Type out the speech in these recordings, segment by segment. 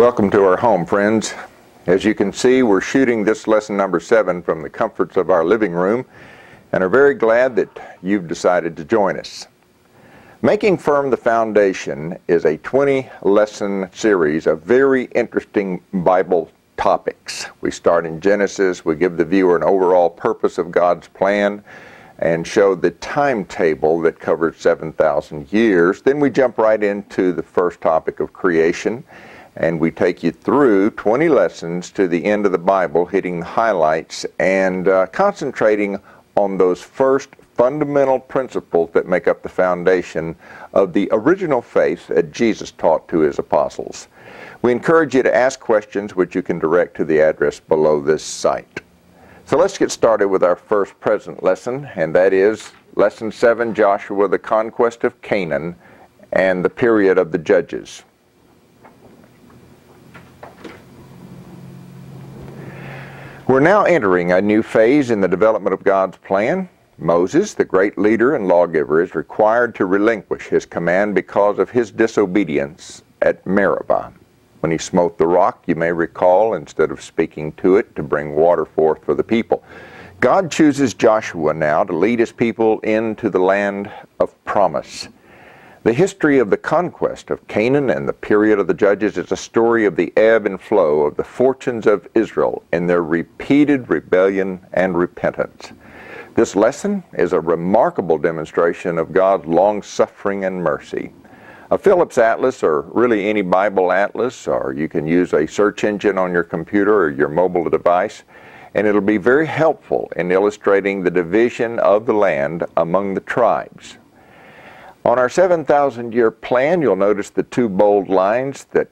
Welcome to our home, friends. As you can see, we're shooting this lesson number seven from the comforts of our living room and are very glad that you've decided to join us. Making Firm the Foundation is a 20 lesson series of very interesting Bible topics. We start in Genesis, we give the viewer an overall purpose of God's plan and show the timetable that covers 7,000 years. Then we jump right into the first topic of creation and we take you through 20 lessons to the end of the Bible, hitting the highlights and uh, concentrating on those first fundamental principles that make up the foundation of the original faith that Jesus taught to his apostles. We encourage you to ask questions which you can direct to the address below this site. So let's get started with our first present lesson, and that is Lesson 7 Joshua, the conquest of Canaan, and the period of the Judges. We're now entering a new phase in the development of God's plan. Moses, the great leader and lawgiver, is required to relinquish his command because of his disobedience at Meribah. When he smote the rock, you may recall, instead of speaking to it to bring water forth for the people. God chooses Joshua now to lead his people into the land of promise. The history of the conquest of Canaan and the period of the judges is a story of the ebb and flow of the fortunes of Israel in their repeated rebellion and repentance. This lesson is a remarkable demonstration of God's long suffering and mercy. A Phillips Atlas, or really any Bible atlas, or you can use a search engine on your computer or your mobile device, and it'll be very helpful in illustrating the division of the land among the tribes. On our 7,000 year plan, you'll notice the two bold lines that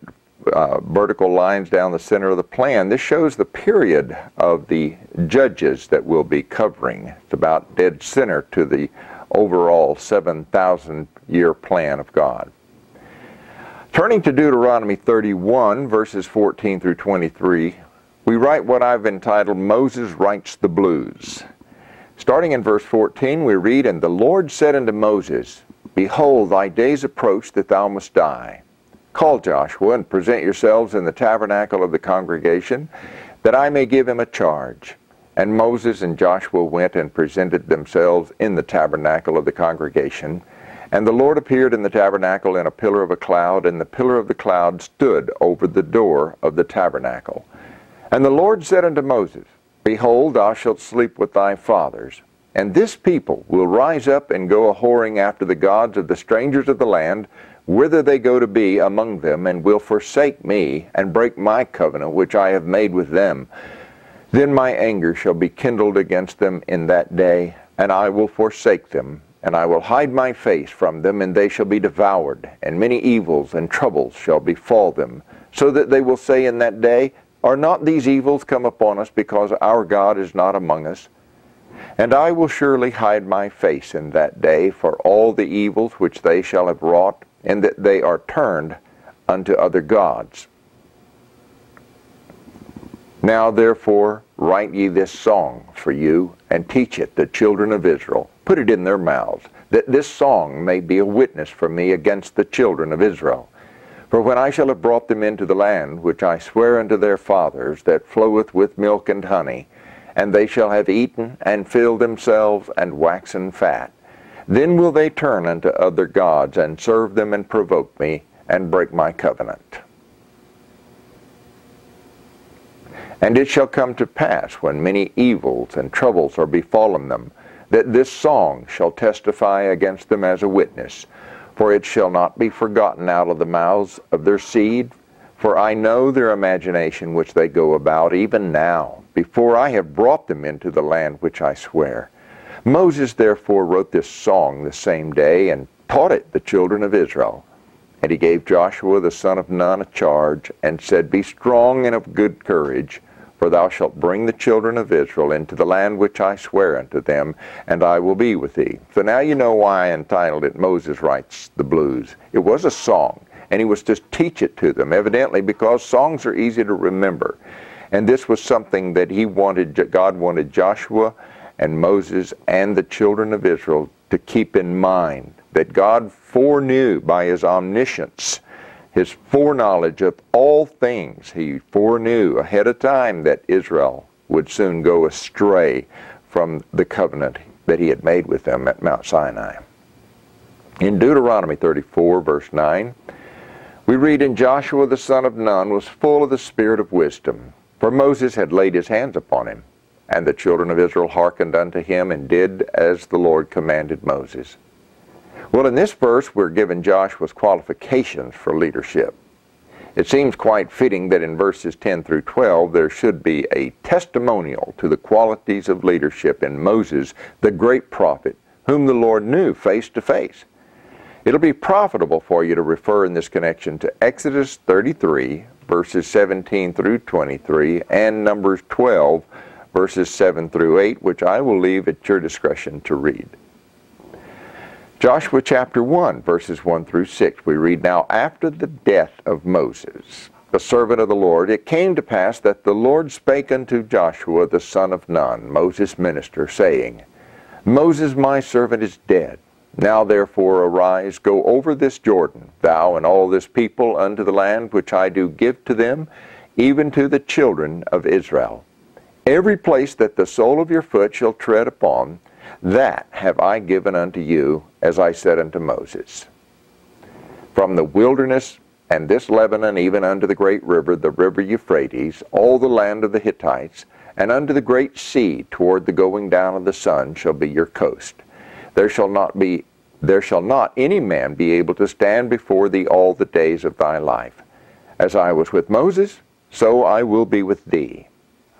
uh, vertical lines down the center of the plan. This shows the period of the judges that we'll be covering. It's about dead center to the overall 7,000 year plan of God. Turning to Deuteronomy 31, verses 14 through 23, we write what I've entitled Moses Writes the Blues. Starting in verse 14, we read, And the Lord said unto Moses, Behold, thy days approach that thou must die. Call Joshua and present yourselves in the tabernacle of the congregation, that I may give him a charge. And Moses and Joshua went and presented themselves in the tabernacle of the congregation. And the Lord appeared in the tabernacle in a pillar of a cloud, and the pillar of the cloud stood over the door of the tabernacle. And the Lord said unto Moses, Behold, thou shalt sleep with thy fathers, and this people will rise up and go a whoring after the gods of the strangers of the land, whither they go to be among them, and will forsake me, and break my covenant which I have made with them. Then my anger shall be kindled against them in that day, and I will forsake them, and I will hide my face from them, and they shall be devoured, and many evils and troubles shall befall them, so that they will say in that day, Are not these evils come upon us because our God is not among us? And I will surely hide my face in that day for all the evils which they shall have wrought, and that they are turned unto other gods. Now therefore write ye this song for you, and teach it the children of Israel. Put it in their mouths, that this song may be a witness for me against the children of Israel. For when I shall have brought them into the land which I swear unto their fathers, that floweth with milk and honey, and they shall have eaten and filled themselves and waxen fat. Then will they turn unto other gods and serve them and provoke me and break my covenant. And it shall come to pass when many evils and troubles are befallen them, that this song shall testify against them as a witness. For it shall not be forgotten out of the mouths of their seed, for I know their imagination which they go about even now, before I have brought them into the land which I swear. Moses therefore wrote this song the same day and taught it the children of Israel. And he gave Joshua the son of Nun a charge, and said, Be strong and of good courage, for thou shalt bring the children of Israel into the land which I swear unto them, and I will be with thee. So now you know why I entitled it Moses Writes the Blues. It was a song and he was to teach it to them, evidently because songs are easy to remember. And this was something that he wanted, God wanted Joshua and Moses and the children of Israel to keep in mind that God foreknew by his omniscience his foreknowledge of all things. He foreknew ahead of time that Israel would soon go astray from the covenant that he had made with them at Mount Sinai. In Deuteronomy 34, verse 9, we read, And Joshua the son of Nun was full of the spirit of wisdom, for Moses had laid his hands upon him. And the children of Israel hearkened unto him and did as the Lord commanded Moses. Well, in this verse, we're given Joshua's qualifications for leadership. It seems quite fitting that in verses 10 through 12 there should be a testimonial to the qualities of leadership in Moses, the great prophet, whom the Lord knew face to face. It'll be profitable for you to refer in this connection to Exodus 33, verses 17 through 23, and Numbers 12, verses 7 through 8, which I will leave at your discretion to read. Joshua chapter 1, verses 1 through 6, we read, Now after the death of Moses, the servant of the Lord, it came to pass that the Lord spake unto Joshua the son of Nun, Moses' minister, saying, Moses my servant is dead. Now therefore arise, go over this Jordan, thou and all this people, unto the land which I do give to them, even to the children of Israel. Every place that the sole of your foot shall tread upon, that have I given unto you, as I said unto Moses. From the wilderness and this Lebanon even unto the great river, the river Euphrates, all the land of the Hittites, and unto the great sea toward the going down of the sun shall be your coast. There shall not be there shall not any man be able to stand before thee all the days of thy life. As I was with Moses, so I will be with thee.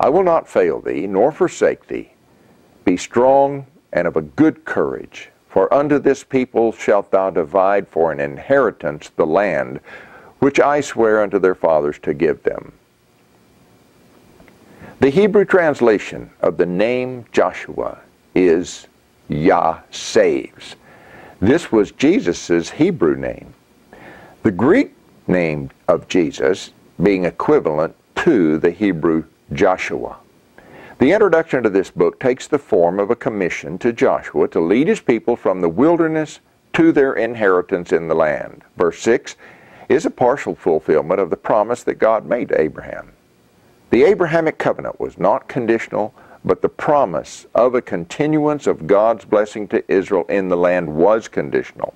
I will not fail thee, nor forsake thee. Be strong and of a good courage. For unto this people shalt thou divide for an inheritance the land which I swear unto their fathers to give them. The Hebrew translation of the name Joshua is Yah saves. This was Jesus' Hebrew name. The Greek name of Jesus being equivalent to the Hebrew Joshua. The introduction to this book takes the form of a commission to Joshua to lead his people from the wilderness to their inheritance in the land. Verse 6 is a partial fulfillment of the promise that God made to Abraham. The Abrahamic covenant was not conditional, but the promise of a continuance of God's blessing to Israel in the land was conditional.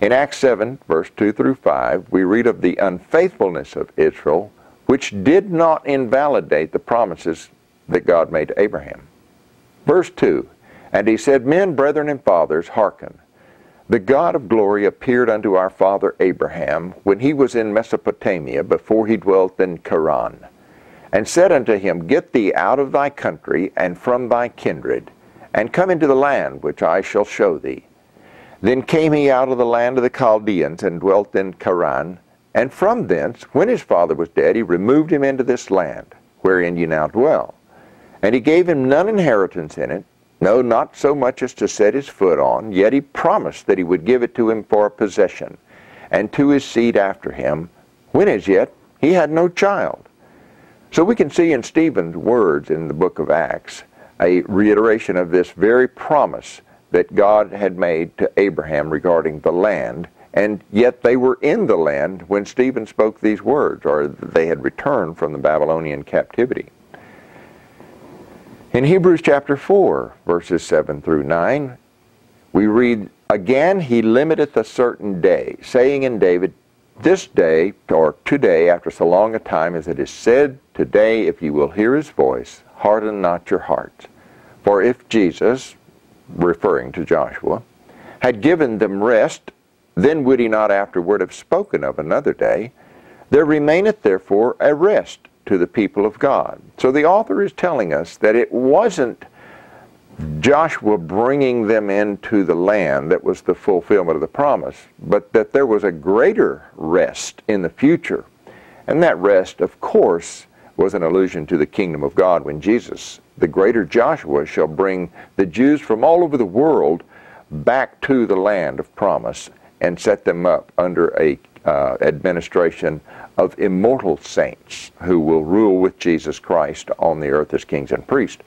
In Acts 7, verse 2 through 5, we read of the unfaithfulness of Israel which did not invalidate the promises that God made to Abraham. Verse 2 And he said, Men, brethren, and fathers, hearken. The God of glory appeared unto our father Abraham when he was in Mesopotamia before he dwelt in Charan, and said unto him, Get thee out of thy country and from thy kindred, and come into the land which I shall show thee. Then came he out of the land of the Chaldeans and dwelt in Charan. And from thence, when his father was dead, he removed him into this land, wherein ye now dwell. And he gave him none inheritance in it, no, not so much as to set his foot on, yet he promised that he would give it to him for a possession, and to his seed after him, when as yet he had no child. So we can see in Stephen's words in the book of Acts a reiteration of this very promise that God had made to Abraham regarding the land and yet they were in the land when Stephen spoke these words, or they had returned from the Babylonian captivity. In Hebrews chapter 4, verses 7 through 9, we read, Again he limiteth a certain day, saying in David, This day, or today, after so long a time as it is said, Today, if you will hear his voice, harden not your hearts. For if Jesus, referring to Joshua, had given them rest then would he not afterward have spoken of another day? There remaineth therefore a rest to the people of God. So the author is telling us that it wasn't Joshua bringing them into the land that was the fulfillment of the promise, but that there was a greater rest in the future. And that rest, of course, was an allusion to the kingdom of God when Jesus, the greater Joshua, shall bring the Jews from all over the world back to the land of promise and set them up under a uh, administration of immortal saints who will rule with Jesus Christ on the earth as kings and priests.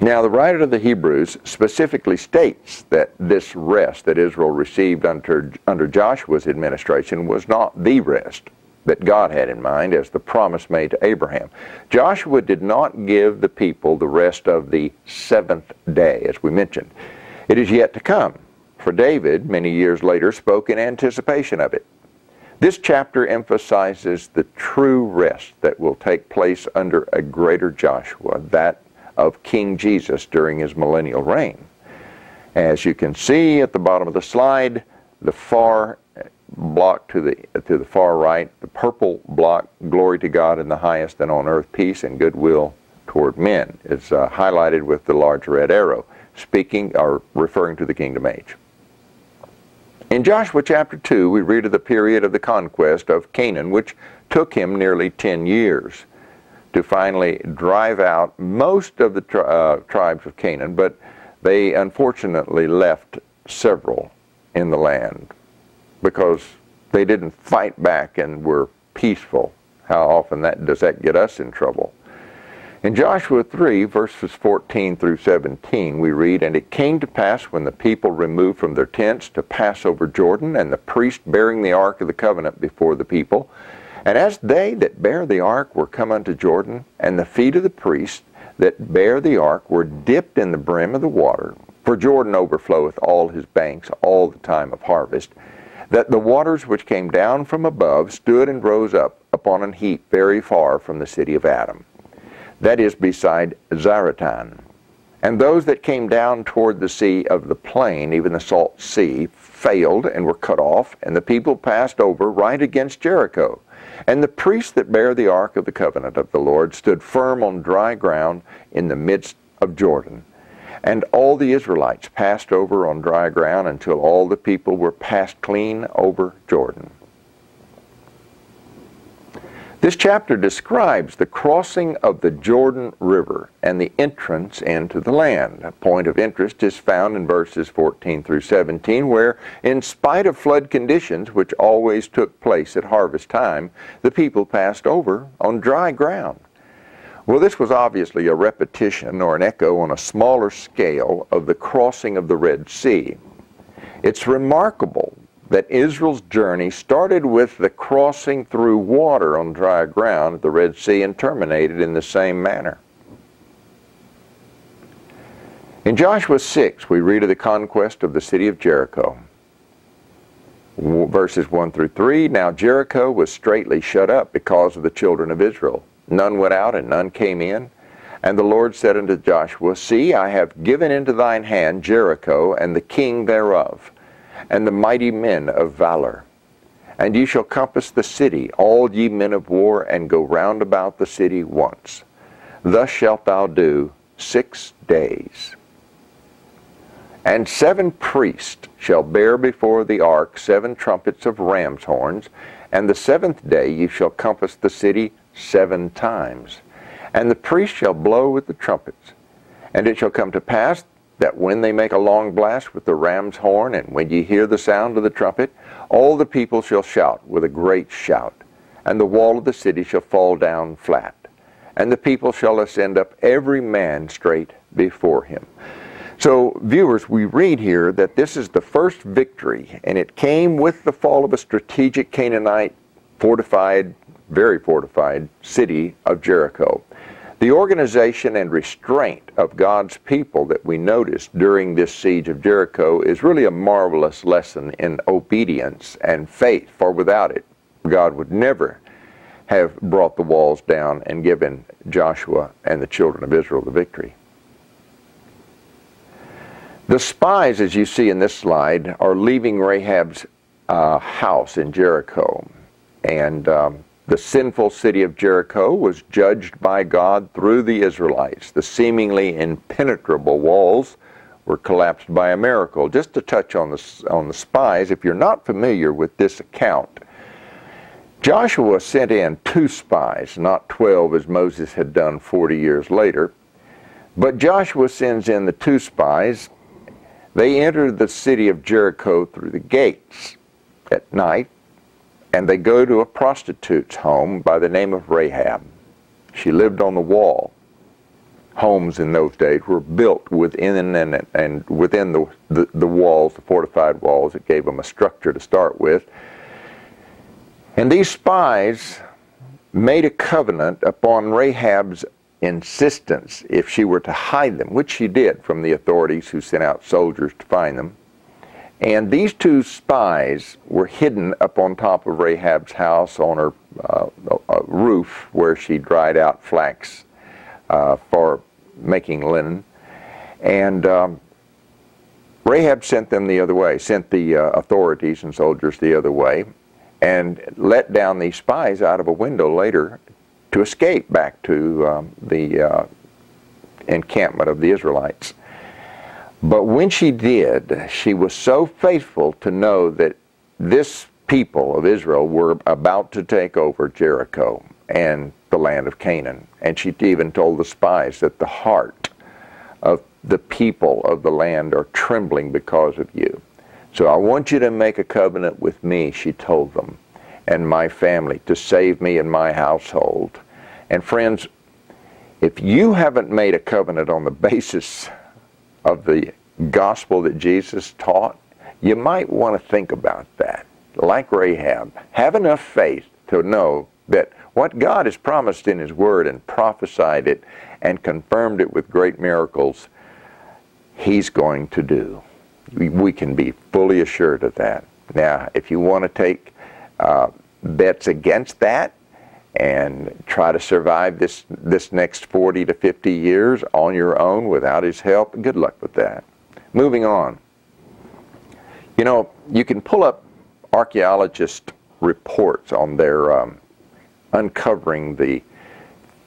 Now, the writer of the Hebrews specifically states that this rest that Israel received under, under Joshua's administration was not the rest that God had in mind as the promise made to Abraham. Joshua did not give the people the rest of the seventh day, as we mentioned. It is yet to come, for David, many years later, spoke in anticipation of it. This chapter emphasizes the true rest that will take place under a greater Joshua, that of King Jesus during his millennial reign. As you can see at the bottom of the slide, the far block to the to the far right, the purple block, glory to God in the highest and on earth peace and goodwill toward men, is uh, highlighted with the large red arrow, speaking or referring to the kingdom age. In Joshua chapter 2, we read of the period of the conquest of Canaan, which took him nearly 10 years to finally drive out most of the tri uh, tribes of Canaan, but they unfortunately left several in the land because they didn't fight back and were peaceful. How often that does that get us in trouble? In Joshua 3, verses 14 through 17, we read, And it came to pass when the people removed from their tents to pass over Jordan, and the priest bearing the ark of the covenant before the people, and as they that bear the ark were come unto Jordan, and the feet of the priests that bear the ark were dipped in the brim of the water, for Jordan overfloweth all his banks all the time of harvest, that the waters which came down from above stood and rose up upon an heap very far from the city of Adam, that is beside Zaretan. And those that came down toward the sea of the plain, even the salt sea, failed and were cut off, and the people passed over right against Jericho. And the priests that bear the ark of the covenant of the Lord stood firm on dry ground in the midst of Jordan. And all the Israelites passed over on dry ground until all the people were passed clean over Jordan. This chapter describes the crossing of the Jordan River and the entrance into the land. A point of interest is found in verses 14 through 17, where, in spite of flood conditions, which always took place at harvest time, the people passed over on dry ground. Well, this was obviously a repetition or an echo on a smaller scale of the crossing of the Red Sea. It's remarkable that Israel's journey started with the crossing through water on dry ground at the Red Sea and terminated in the same manner. In Joshua 6, we read of the conquest of the city of Jericho. Verses 1 through 3 Now Jericho was straitly shut up because of the children of Israel. None went out and none came in. And the Lord said unto Joshua, See, I have given into thine hand Jericho and the king thereof and the mighty men of valor. And ye shall compass the city, all ye men of war, and go round about the city once. Thus shalt thou do six days. And seven priests shall bear before the ark seven trumpets of ram's horns, and the seventh day ye shall compass the city seven times. And the priests shall blow with the trumpets. And it shall come to pass that when they make a long blast with the ram's horn, and when ye hear the sound of the trumpet, all the people shall shout with a great shout, and the wall of the city shall fall down flat, and the people shall ascend up every man straight before him. So, viewers, we read here that this is the first victory, and it came with the fall of a strategic Canaanite fortified, very fortified city of Jericho. The organization and restraint of God's people that we notice during this siege of Jericho is really a marvelous lesson in obedience and faith, for without it, God would never have brought the walls down and given Joshua and the children of Israel the victory. The spies, as you see in this slide, are leaving Rahab's uh, house in Jericho. And um, the sinful city of Jericho was judged by God through the Israelites. The seemingly impenetrable walls were collapsed by a miracle. Just to touch on the, on the spies, if you're not familiar with this account, Joshua sent in two spies, not 12 as Moses had done 40 years later. But Joshua sends in the two spies. They entered the city of Jericho through the gates at night and they go to a prostitute's home by the name of Rahab. She lived on the wall. homes in those days were built within and, and within the, the, the walls, the fortified walls. It gave them a structure to start with. And these spies made a covenant upon Rahab's insistence if she were to hide them, which she did from the authorities who sent out soldiers to find them. And these two spies were hidden up on top of Rahab's house on her uh, roof where she dried out flax uh, for making linen. And um, Rahab sent them the other way, sent the uh, authorities and soldiers the other way, and let down these spies out of a window later to escape back to um, the uh, encampment of the Israelites. But when she did, she was so faithful to know that this people of Israel were about to take over Jericho and the land of Canaan. And she even told the spies that the heart of the people of the land are trembling because of you. So I want you to make a covenant with me, she told them, and my family to save me and my household. And friends, if you haven't made a covenant on the basis of the gospel that Jesus taught, you might want to think about that. Like Rahab, have enough faith to know that what God has promised in His Word and prophesied it and confirmed it with great miracles, He's going to do. We, can be fully assured of that. Now, if you want to take uh, bets against that, and try to survive this this next 40 to 50 years on your own without his help good luck with that. Moving on. You know you can pull up archaeologist reports on their um, uncovering the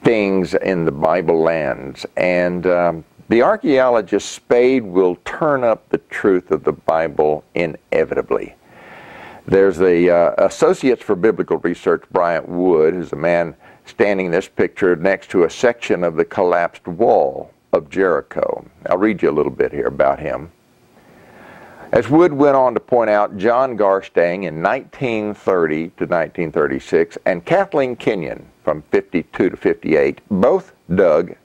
things in the bible lands and um, the archaeologist spade will turn up the truth of the bible inevitably there's the uh, Associates for Biblical Research, Bryant Wood, who's a man standing in this picture next to a section of the collapsed wall of Jericho. I'll read you a little bit here about him. As Wood went on to point out, John Garstang in 1930 to 1936 and Kathleen Kenyon from 52 to 58 both dug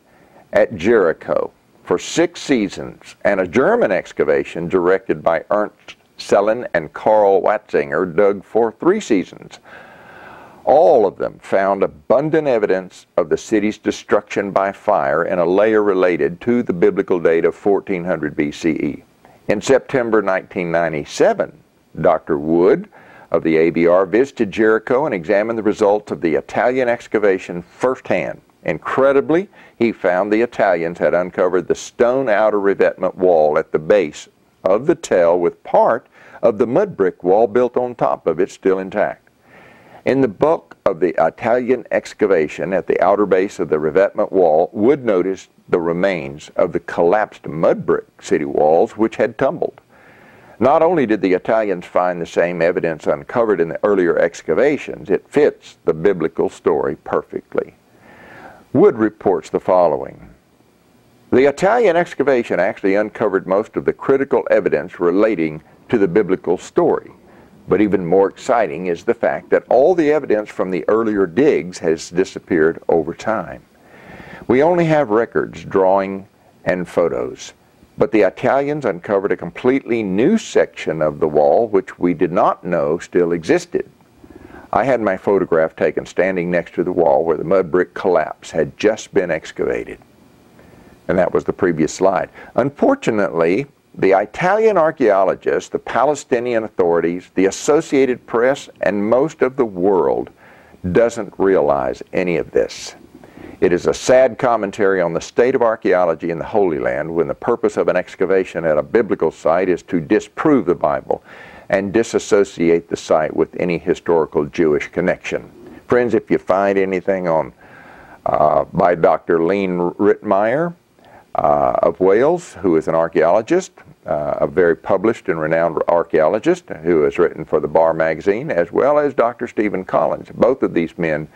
at Jericho for six seasons and a German excavation directed by Ernst Sellin and Karl Watzinger dug for three seasons. All of them found abundant evidence of the city's destruction by fire in a layer related to the biblical date of 1400 BCE. In September 1997, Dr. Wood of the ABR visited Jericho and examined the results of the Italian excavation firsthand. Incredibly, he found the Italians had uncovered the stone outer revetment wall at the base of the tell with part of the mud brick wall built on top of it still intact. In the bulk of the Italian excavation at the outer base of the revetment wall, Wood noticed the remains of the collapsed mud brick city walls which had tumbled. Not only did the Italians find the same evidence uncovered in the earlier excavations, it fits the biblical story perfectly. Wood reports the following. The Italian excavation actually uncovered most of the critical evidence relating to the biblical story. But even more exciting is the fact that all the evidence from the earlier digs has disappeared over time. We only have records, drawing, and photos. But the Italians uncovered a completely new section of the wall which we did not know still existed. I had my photograph taken standing next to the wall where the mud brick collapse had just been excavated and that was the previous slide. Unfortunately, the Italian archaeologists, the Palestinian authorities, the Associated Press, and most of the world doesn't realize any of this. It is a sad commentary on the state of archaeology in the Holy Land when the purpose of an excavation at a biblical site is to disprove the Bible and disassociate the site with any historical Jewish connection. Friends, if you find anything on uh, by Dr. Leen Ritmeyer, of Wales, who is an archaeologist, uh, a very published and renowned archaeologist who has written for the BAR magazine, as well as Dr. Steven Collins. Both of these men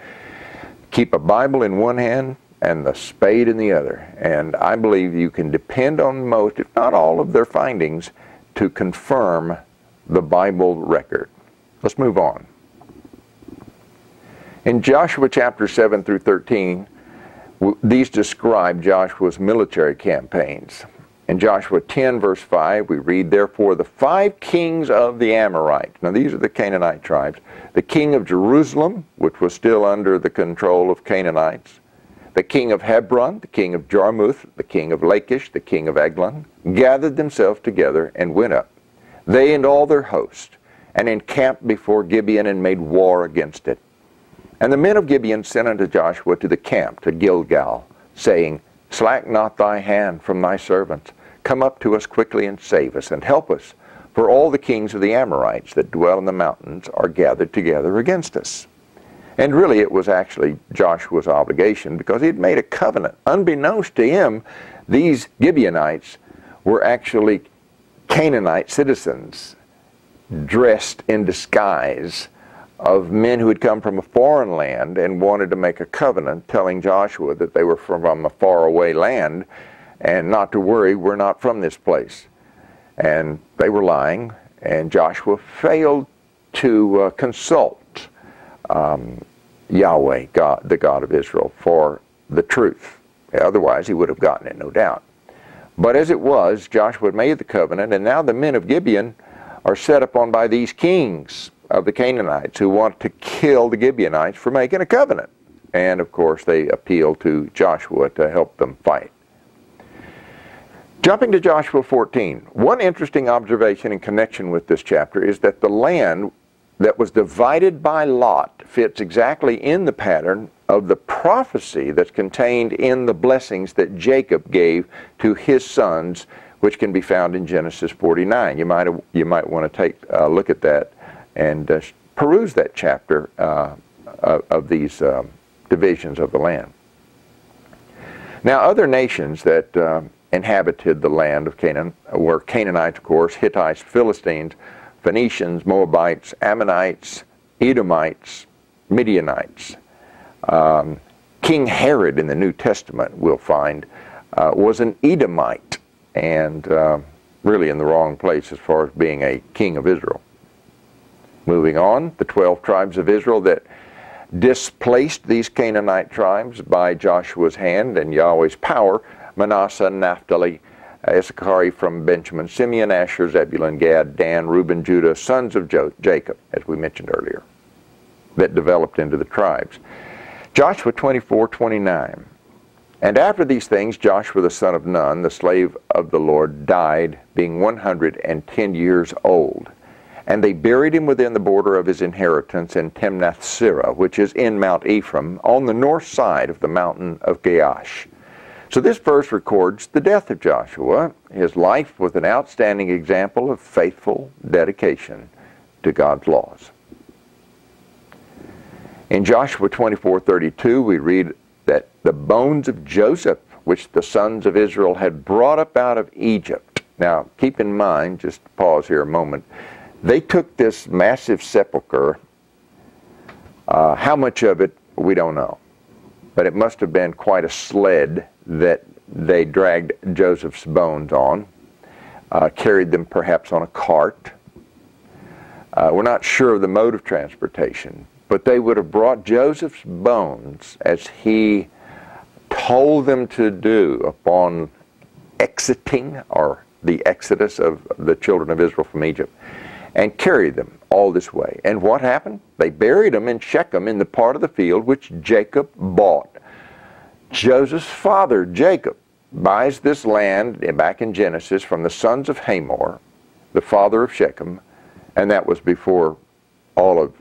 keep a Bible in one hand and the spade in the other. And I believe you can depend on most, if not all, of their findings to confirm the Bible record. Let's move on. In Joshua chapter 7 through 13, these describe Joshua's military campaigns. In Joshua 10, verse 5, we read, Therefore the five kings of the Amorites, now these are the Canaanite tribes, the king of Jerusalem, which was still under the control of Canaanites, the king of Hebron, the king of Jarmuth, the king of Lachish, the king of Eglon, gathered themselves together and went up, they and all their host, and encamped before Gibeon and made war against it. And the men of Gibeon sent unto Joshua to the camp to Gilgal, saying, Slack not thy hand from thy servants. Come up to us quickly and save us, and help us. For all the kings of the Amorites that dwell in the mountains are gathered together against us. And really, it was actually Joshua's obligation because he had made a covenant. Unbeknownst to him, these Gibeonites were actually Canaanite citizens dressed in disguise of men who had come from a foreign land and wanted to make a covenant telling Joshua that they were from a faraway land and not to worry, we're not from this place. And they were lying, and Joshua failed to uh, consult um, Yahweh, God, the God of Israel, for the truth. Otherwise, he would have gotten it, no doubt. But as it was, Joshua made the covenant, and now the men of Gibeon are set upon by these kings of the Canaanites who want to kill the Gibeonites for making a covenant. And of course, they appeal to Joshua to help them fight. Jumping to Joshua 14, one interesting observation in connection with this chapter is that the land that was divided by lot fits exactly in the pattern of the prophecy that's contained in the blessings that Jacob gave to his sons, which can be found in Genesis 49. You might, you might want to take a look at that and uh, peruse that chapter uh, of, of, these uh, divisions of the land. Now, other nations that uh, inhabited the land of Canaan were Canaanites, of course, Hittites, Philistines, Phoenicians, Moabites, Ammonites, Edomites, Midianites. Um, King Herod in the New Testament, we'll find, uh, was an Edomite and uh, really in the wrong place as far as being a king of Israel. Moving on, the 12 tribes of Israel that displaced these Canaanite tribes by Joshua's hand and Yahweh's power Manasseh, Naphtali, Issachar from Benjamin, Simeon, Asher, Zebulun, Gad, Dan, Reuben, Judah, sons of jo Jacob, as we mentioned earlier, that developed into the tribes. Joshua 24, 29. And after these things, Joshua the son of Nun, the slave of the Lord, died, being 110 years old. And they buried him within the border of his inheritance in Timnath Serah, which is in Mount Ephraim, on the north side of the mountain of Gaash. So this verse records the death of Joshua. His life was an outstanding example of faithful dedication to God's laws. In Joshua 24:32 we read that the bones of Joseph which the sons of Israel had brought up out of Egypt. Now, keep in mind, just pause here a moment, they took this massive sepulcher. Uh, how much of it, we don't know. But it must have been quite a sled that they dragged Joseph's bones on, uh, carried them perhaps on a cart. Uh, we're not sure of the mode of transportation, but they would have brought Joseph's bones as he told them to do upon exiting or the exodus of the children of Israel from Egypt and carried them all this way. And what happened? They buried them in Shechem in the part of the field which Jacob bought Joseph's father, Jacob, buys this land back in Genesis from the sons of Hamor, the father of Shechem, and that was before all of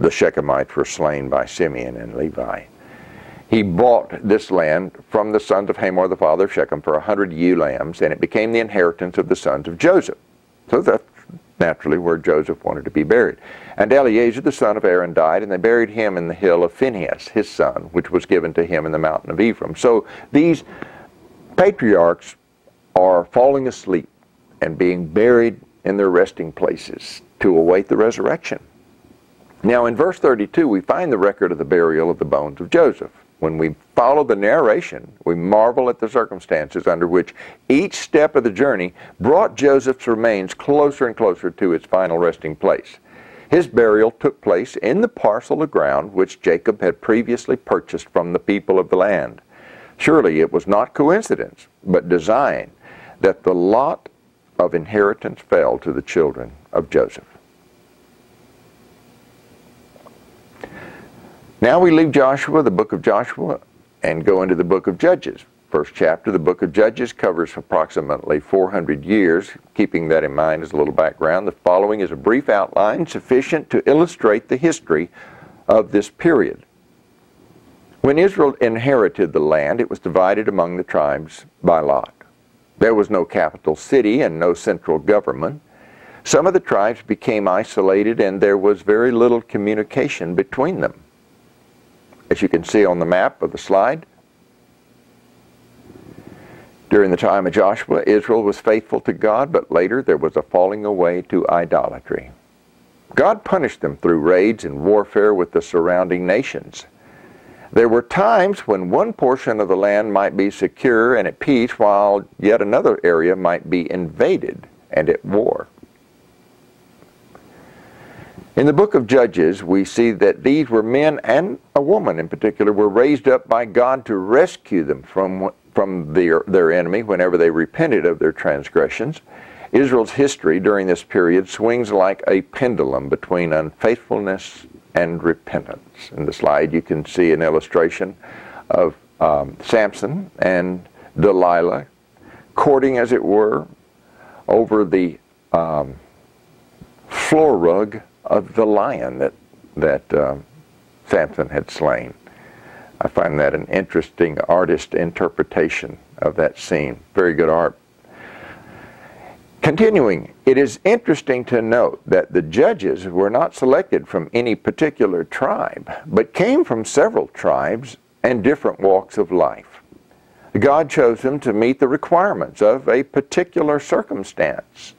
the Shechemites were slain by Simeon and Levi. He bought this land from the sons of Hamor, the father of Shechem, for a hundred ewe lambs, and it became the inheritance of the sons of Joseph. So that's naturally where Joseph wanted to be buried. And Eleazar the son of Aaron died, and they buried him in the hill of Phinehas, his son, which was given to him in the mountain of Ephraim. So these patriarchs are falling asleep and being buried in their resting places to await the resurrection. Now, in verse 32, we find the record of the burial of the bones of Joseph. When we follow the narration, we marvel at the circumstances under which each step of the journey brought Joseph's remains closer and closer to its final resting place. His burial took place in the parcel of ground which Jacob had previously purchased from the people of the land. Surely it was not coincidence, but design, that the lot of inheritance fell to the children of Joseph. Now we leave Joshua, the book of Joshua, and go into the book of Judges. First chapter, the book of Judges, covers approximately 400 years. Keeping that in mind as a little background, the following is a brief outline sufficient to illustrate the history of this period. When Israel inherited the land, it was divided among the tribes by lot. There was no capital city and no central government. Some of the tribes became isolated and there was very little communication between them. As you can see on the map of the slide, during the time of Joshua, Israel was faithful to God, but later there was a falling away to idolatry. God punished them through raids and warfare with the surrounding nations. There were times when one portion of the land might be secure and at peace, while yet another area might be invaded and at war. In the book of Judges, we see that these were men and a woman in particular were raised up by God to rescue them from from their, their enemy whenever they repented of their transgressions. Israel's history during this period swings like a pendulum between unfaithfulness and repentance. In the slide, you can see an illustration of um, Samson and Delilah courting, as it were, over the um, floor rug of the lion that that um, Samson had slain. I find that an interesting artist interpretation of that scene. Very good art. Continuing, it is interesting to note that the judges were not selected from any particular tribe, but came from several tribes and different walks of life. God chose them to meet the requirements of a particular circumstance.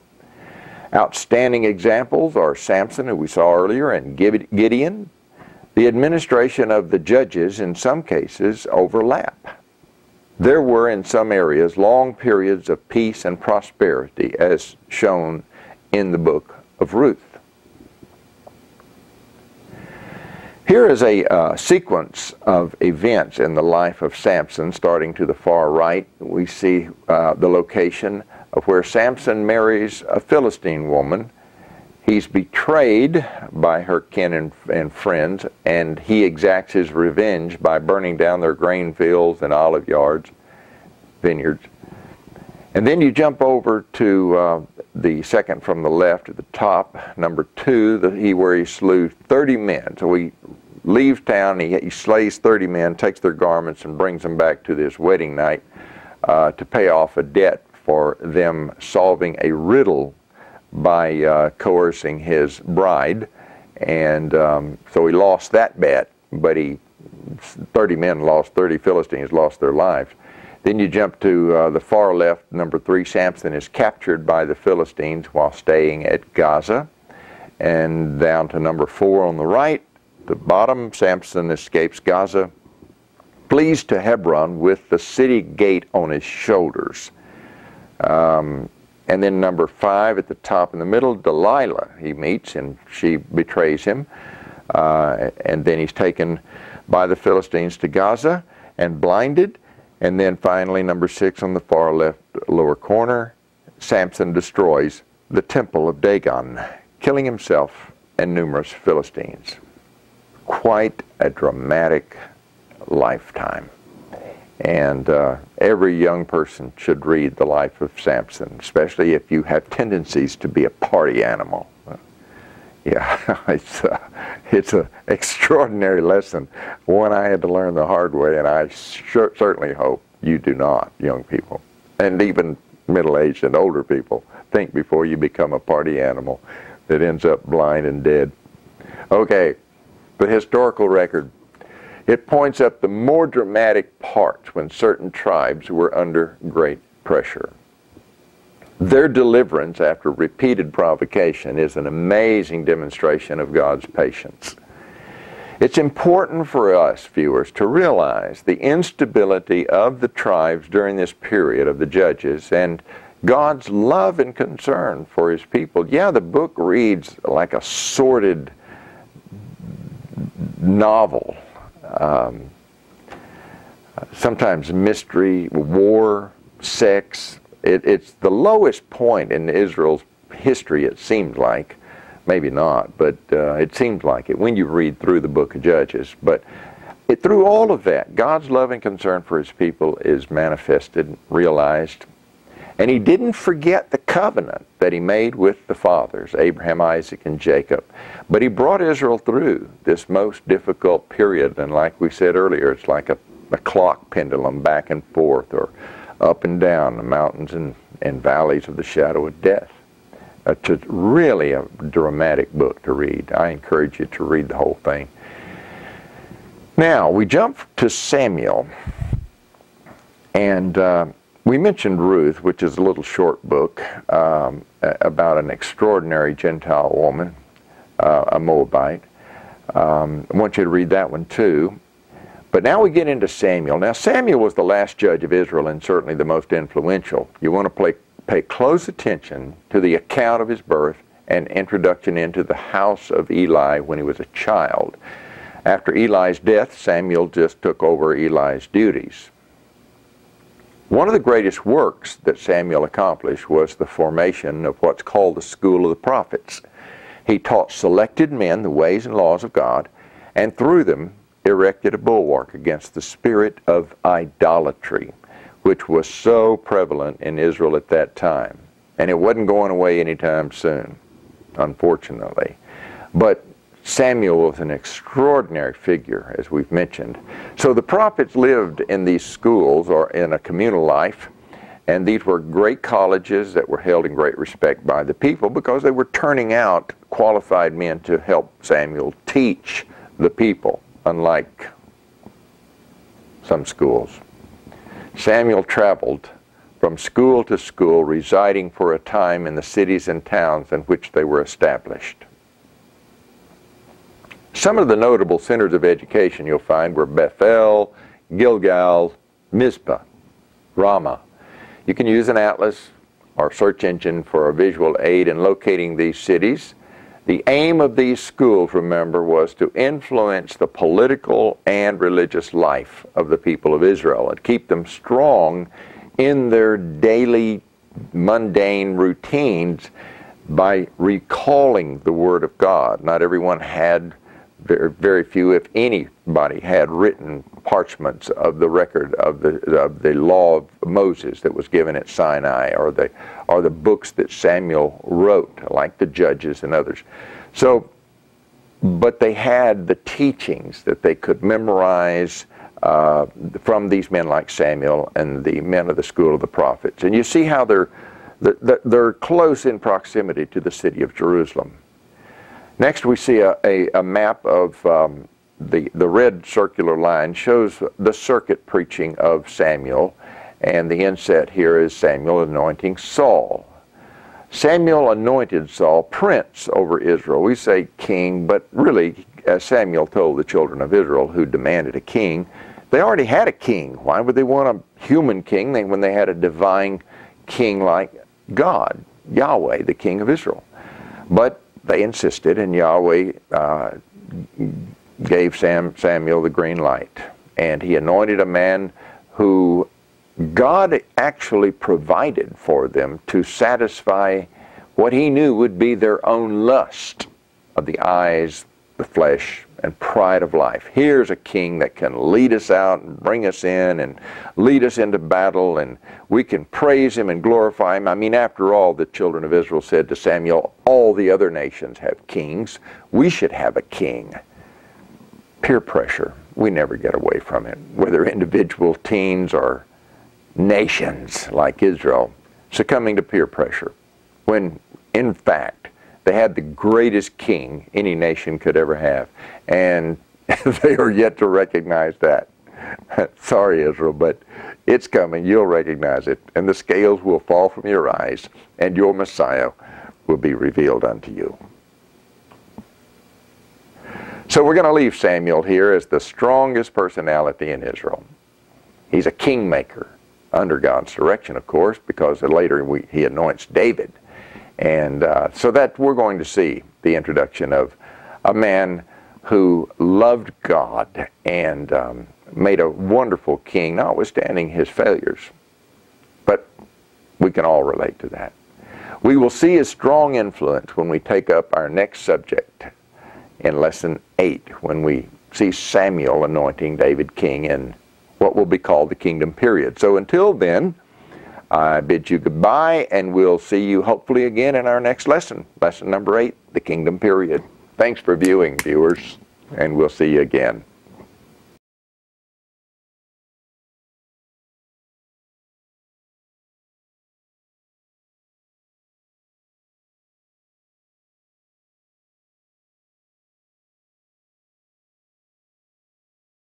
Outstanding examples are Samson, who we saw earlier, and Gideon, the administration of the judges in some cases overlap. There were in some areas long periods of peace and prosperity as shown in the book of Ruth. Here is a uh, sequence of events in the life of Samson, starting to the far right. We see uh, the location of where Samson marries a Philistine woman He's betrayed by her kin and, and, friends, and he exacts his revenge by burning down their grain fields and olive yards, vineyards. And then you jump over to uh, the second from the left at the top, number two, the, he where he slew 30 men. So he leaves town, he, he slays 30 men, takes their garments, and brings them back to this wedding night uh, to pay off a debt for them solving a riddle by uh, coercing his bride. And um, so he lost that bet, but he, 30 men lost, 30 Philistines lost their lives. Then you jump to uh, the far left, number three, Samson is captured by the Philistines while staying at Gaza. And down to number four on the right, the bottom, Samson escapes Gaza, flees to Hebron with the city gate on his shoulders. Um, and then number five at the top in the middle, Delilah, he meets and she betrays him. Uh, and then he's taken by the Philistines to Gaza and blinded. And then finally, number six on the far left lower corner, Samson destroys the temple of Dagon, killing himself and numerous Philistines. Quite a dramatic lifetime. And uh, every young person should read the life of Samson, especially if you have tendencies to be a party animal. Yeah, it's a, it's an extraordinary lesson, one I had to learn the hard way, and I sure, certainly hope you do not, young people, and even middle-aged and older people. Think before you become a party animal that ends up blind and dead. Okay, the historical record it points up the more dramatic parts when certain tribes were under great pressure. Their deliverance after repeated provocation is an amazing demonstration of God's patience. It's important for us, viewers, to realize the instability of the tribes during this period of the judges and God's love and concern for his people. Yeah, the book reads like a sordid novel. Um, sometimes mystery, war, sex. It, it's the lowest point in Israel's history, it seems like. Maybe not, but uh, it seems like it when you read through the book of Judges. But it, through all of that, God's love and concern for his people is manifested, realized. And he didn't forget the covenant that he made with the fathers, Abraham, Isaac, and Jacob. But he brought Israel through this most difficult period. And like we said earlier, it's like a, a clock pendulum back and forth or up and down the mountains and, and valleys of the shadow of death. It's really a dramatic book to read. I encourage you to read the whole thing. Now, we jump to Samuel, and uh, we mentioned Ruth, which is a little short book um, about an extraordinary Gentile woman, uh, a Moabite. Um, I want you to read that one too. But now we get into Samuel. Now, Samuel was the last judge of Israel and certainly the most influential. You want to play, pay close attention to the account of his birth and introduction into the house of Eli when he was a child. After Eli's death, Samuel just took over Eli's duties. One of the greatest works that Samuel accomplished was the formation of what's called the School of the Prophets. He taught selected men the ways and laws of God, and through them erected a bulwark against the spirit of idolatry, which was so prevalent in Israel at that time. And it wasn't going away anytime soon, unfortunately. But Samuel was an extraordinary figure, as we've mentioned. So the prophets lived in these schools or in a communal life, and these were great colleges that were held in great respect by the people because they were turning out qualified men to help Samuel teach the people, unlike some schools. Samuel traveled from school to school, residing for a time in the cities and towns in which they were established. Some of the notable centers of education you'll find were Bethel, Gilgal, Mizpah, Ramah. You can use an atlas or search engine for a visual aid in locating these cities. The aim of these schools, remember, was to influence the political and religious life of the people of Israel and keep them strong in their daily mundane routines by recalling the Word of God. Not everyone had very, very few, if anybody, had written parchments of the record of the of the law of Moses that was given at Sinai, or the or the books that Samuel wrote, like the Judges and others. So, but they had the teachings that they could memorize. Uh, from these men like Samuel and the men of the school of the prophets. And you see how they're, they're close in proximity to the city of Jerusalem. Next, we see a, a, a map of um, the, the red circular line shows the circuit preaching of Samuel, and the inset here is Samuel anointing Saul. Samuel anointed Saul prince over Israel. We say king, but really, as Samuel told the children of Israel who demanded a king, they already had a king. Why would they want a human king when they had a divine king like God, Yahweh, the king of Israel? But they insisted, and Yahweh uh, gave Sam, Samuel the green light. And he anointed a man who God actually provided for them to satisfy what he knew would be their own lust of the eyes, the flesh, and pride of life. Here's a king that can lead us out and bring us in and lead us into battle, and we can praise him and glorify him. I mean, after all, the children of Israel said to Samuel, All the other nations have kings. We should have a king. Peer pressure. We never get away from it, whether individual teens or nations like Israel succumbing to peer pressure, when in fact, they had the greatest king any nation could ever have. And they are yet to recognize that. Sorry, Israel, but it's coming. You'll recognize it. And the scales will fall from your eyes, and your Messiah will be revealed unto you. So we're going to leave Samuel here as the strongest personality in Israel. He's a kingmaker. under God's direction, of course, because later we, he anoints David. And uh, so that we're going to see the introduction of a man who loved God and um, made a wonderful king, notwithstanding his failures. But we can all relate to that. We will see a strong influence when we take up our next subject in lesson 8, when we see Samuel anointing David king in what will be called the kingdom period. So until then, I bid you goodbye, and we'll see you hopefully again in our next lesson, lesson number 8, the kingdom period. Thanks for viewing, viewers, and we'll see you again.